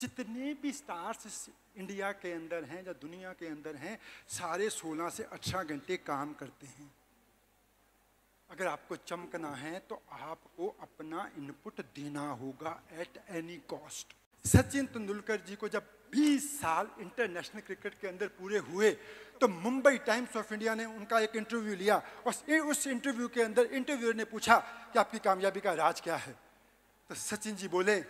जितने भी stars India के अंदर हैं या दुनिया के अंदर हैं, सारे 16 से 18 घंटे काम करते हैं। अगर आपको चमकना है तो आपको अपना इनपुट देना होगा at any cost Sachin Tendulkar ji को जब 20 साल इंटरनेशनल क्रिकेट के अंदर पूरे हुए तो मुंबई टाइम्स ऑफ़ इंडिया ने उनका एक इंटरव्यू लिया। और उस इंटरव्यू के अंदर इंटरव्यूअर ने पूछा कि आपकी कामयाबी का राज क्या है? तो सचिन जी बोले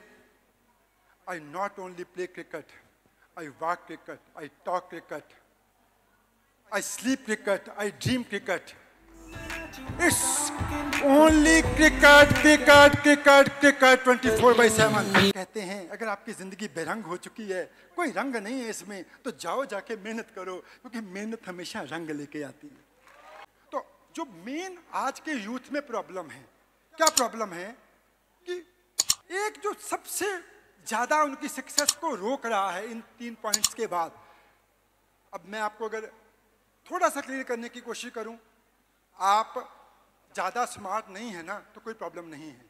I not only play cricket I walk cricket I talk cricket I sleep cricket I dream cricket It's only cricket, cricket, cricket, cricket 24 by 7 कहते हैं अगर आपकी ज़िंदगी बेरंग हो चुकी है कोई रंग नहीं है इसमें तो जाओ जाके मेहनत करो क्योंकि मेहनत हमेशा रंग लेके आती है। तो जो मेन आज के यूथ में प्रॉब्लम है क्या प्रॉब्लम है? कि एक जो सबसे ज़्यादा उनकी सक्सेस को रोक रहा है इन तीन पॉइंट्स के बाद। अब मैं आपको अगर थोड़ा सा क्लियर करने की कोशिश करूँ, आप ज़्यादा स्मार्ट नहीं है ना तो कोई प्रॉब्लम नहीं है।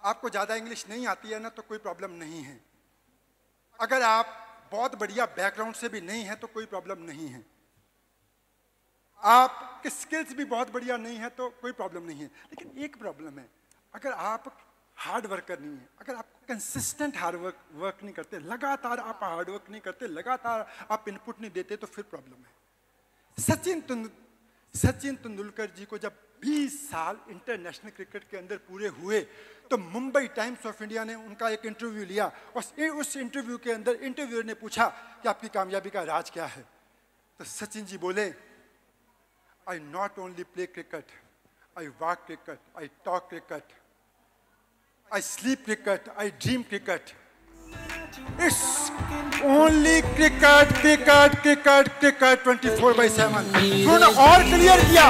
आपको ज़्यादा इंग्लिश नहीं आती है ना तो कोई प्रॉब्लम नहीं है। अगर आप बहुत बढ़िया बैकग्राउंड से भी नहीं है तो कोई प्रॉब्लम नहीं है। आपके स्किल्स भी बहुत बढ़िया नहीं है तो कोई प्रॉब्लम नहीं है। लेकिन एक प्रॉब्लम है, अगर आप हार्ड वर्कर नहीं है, अगर आप कंसिस्टेंट हार्डवर्क वर्क नहीं करते, लगातार आप हार्डवर्क नहीं करते, लगातार आप इनपुट नहीं देते तो फिर प्रॉब्लम है। सचिन सचिन तेंदुलकर जी को जब 20 साल इंटरनेशनल क्रिकेट के अंदर पूरे हुए तो मुंबई टाइम्स ऑफ़ इंडिया ने उनका एक इंटरव्यू लिया और उस इंटरव्यू के अंदर इंटरव्यूअर ने पूछा कि आपकी कामयाबी का राज क्या है? तो सचिन जी बोले I not only play cricket I walk cricket I talk cricket I sleep cricket I dream cricket It's only cricket, cricket, cricket, cricket 24 by 7. उन्होंने और क्लियर किया।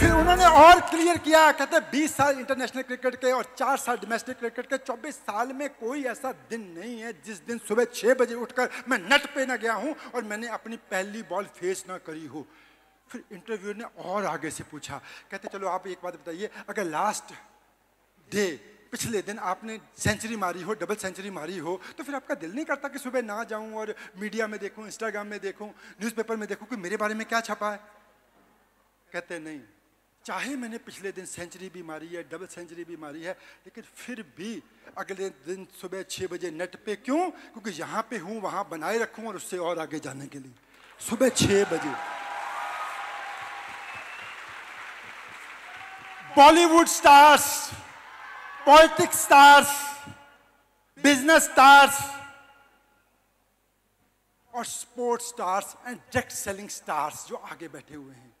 फिर उन्होंने और क्लियर किया कहते 20 साल इंटरनेशनल क्रिकेट के और 4 साल डोमेस्टिक क्रिकेट के 24 साल में कोई ऐसा दिन नहीं है जिस दिन सुबह 6 बजे उठकर मैं नट पे ना गया हूँ और मैंने अपनी पहली बॉल फेस ना करी हो। फिर इंटरव्यू ने और आगे से पूछा कहते चलो आप एक बात बताइए अगर लास्ट डे पिछले दिन आपने सेंचुरी मारी हो डबल सेंचुरी मारी हो तो फिर आपका दिल नहीं करता कि सुबह ना जाऊँ और मीडिया में देखूँ इंस्टाग्राम में देखूँ न्यूज़पेपर में देखूँ कि मेरे बारे में क्या छपा है? कहते, नहीं, चाहे मैंने पिछले दिन सेंचुरी भी मारी है डबल सेंचुरी भी मारी है, लेकिन फिर भी अगले दिन सुबह छः बजे नेट पे क्यों? क्योंकि यहाँ पे हूँ, वहाँ बनाए रखूँ और उससे और आगे जाने के लिए। सुबह छः बजे। Bollywood stars politics stars business stars और sports stars and direct selling stars जो आगे बैठे हुए हैं।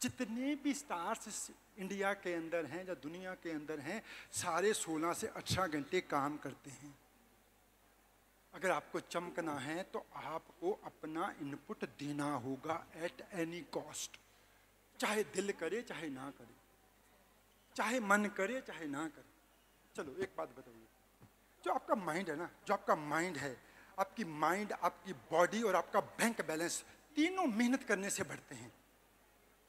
जितने भी स्टार्स इंडिया के अंदर हैं या दुनिया के अंदर हैं, सारे 16 से 18 घंटे काम करते हैं। अगर आपको चमकना है तो आपको अपना इनपुट देना होगा एट एनी कॉस्ट चाहे दिल करे, चाहे ना करे। चाहे मन करे, चाहे ना करे। चलो, एक बात बताइए। जो आपका माइंड है ना, जो आपका माइंड है, आपकी माइंड आपकी बॉडी और आपका बैंक बैलेंस तीनों मेहनत करने से बढ़ते हैं।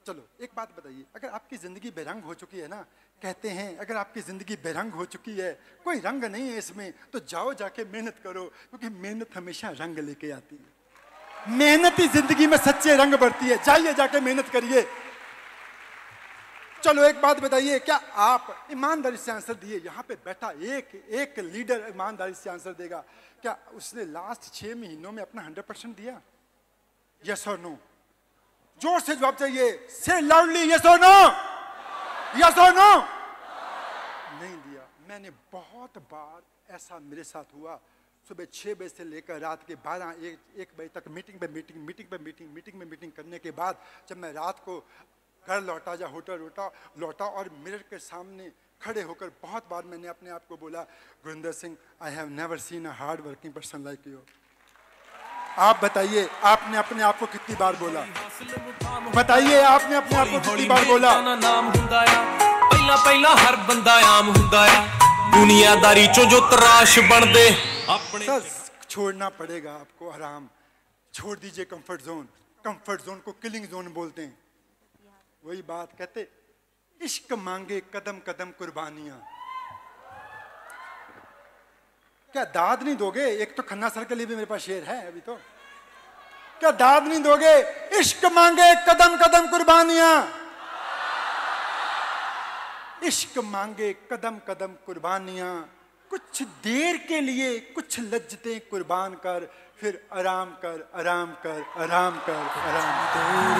चलो, एक बात बताइए, अगर आपकी ज़िंदगी बेरंग हो चुकी है ना, कहते हैं, अगर आपकी ज़िंदगी बेरंग हो चुकी है, कोई रंग नहीं है इसमें तो जाओ जाके मेहनत करो, क्योंकि मेहनत हमेशा रंग लेके आती है। मेहनत ही ज़िंदगी में सच्चे रंग बढ़ती है, जाइए जाके मेहनत करिए। चलो एक बात बताइए, क्या आप ईमानदारी से आंसर दिए? यहाँ पे बैठा एक एक लीडर ईमानदारी से आंसर देगा। क्या उसने लास्ट छह महीनों में अपना हंड्रेड परसेंट दिया? यस और नो ज़ोर से जवाब चाहिए। से लाउडली यस और नो यस और नो नहीं दिया। मैंने बहुत बार ऐसा मेरे साथ हुआ। सुबह छः बजे से लेकर रात के बारह, एक एक बजे तक मीटिंग पे मीटिंग मीटिंग पे मीटिंग मीटिंग में मीटिंग करने के बाद जब मैं रात को घर लौटा या होटल लौटा लौटा और मिरर के सामने खड़े होकर बहुत बार मैंने अपने आप को बोला Gurinder Singh I have never seen a hard working person like you आप बताइए आपने अपने आप को कितनी बार बोला? बताइए आपने अपने आप को कितनी बार बोला? नाम पहला पहला हर बंदा आम हुंदा दुनियादारी चो जो तराश बन दे अपने छोड़ना पड़ेगा आपको आराम। छोड़ दीजिए कंफर्ट जोन कंफर्ट जोन को किलिंग जोन बोलते हैं। वही बात कहते, इश्क मांगे कदम कदम कुर्बानियाँ। क्या दाद नहीं दोगे? एक तो खन्ना सर के लिए भी मेरे पास शेर है अभी तो। क्या दाद नहीं दोगे? इश्क मांगे कदम कदम कुर्बानियाँ। इश्क मांगे कदम कदम कुर्बानियाँ। कुछ देर के लिए कुछ लज्जते कुर्बान कर, फिर आराम कर आराम कर आराम कर आराम कर।